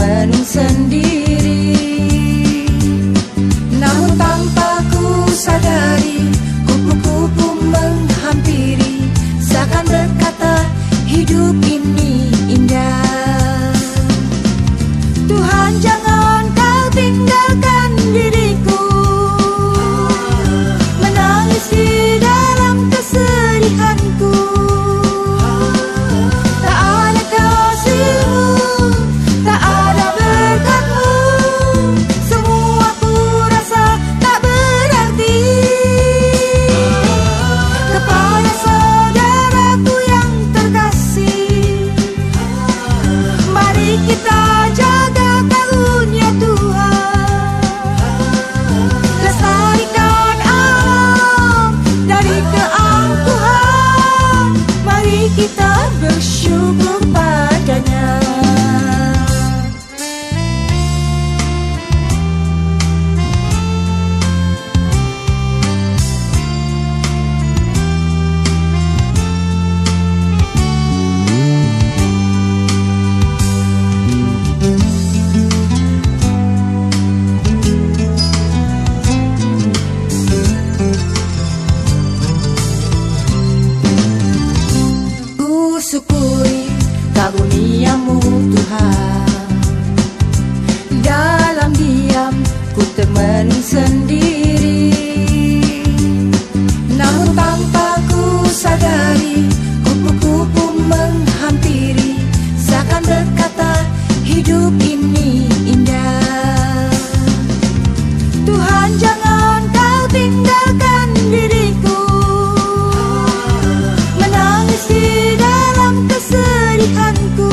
menung sendiri. Namun tanpa sadari Kupu-kupu menghampiri Seakan berkata hidup ini Menangis di dalam kesedihanku. syukuri karuniamu Tuhan. Dalam diam ku temani sendiri. Namun tanpa ku sadari Kupu-kupu menghampiri Seakan berkata hidup ini indah. Tuhan pilihanku